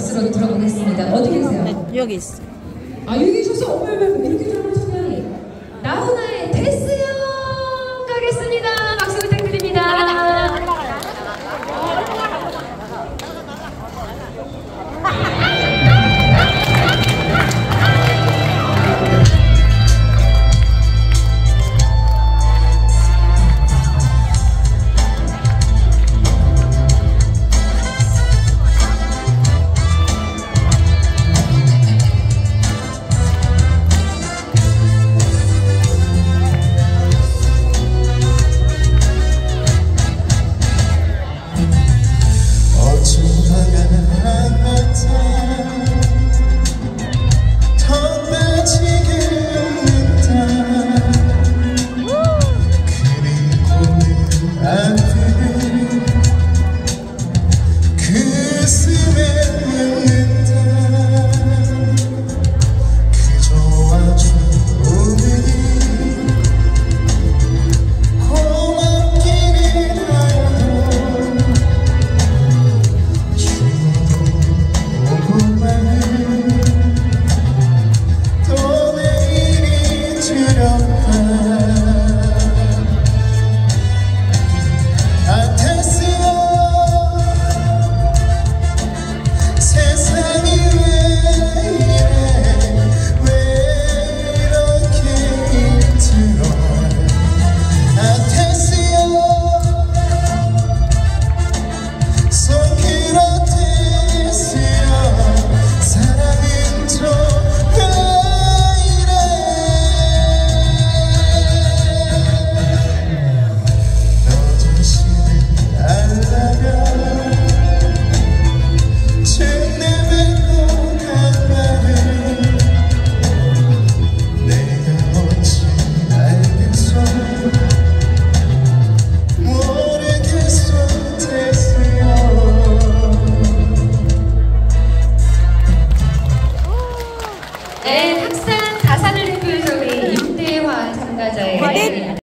박수로 들어보겠습니다. 어디 계세요? 여기 있어. 아, 여기 계셔서 어머니 Esse meu 大家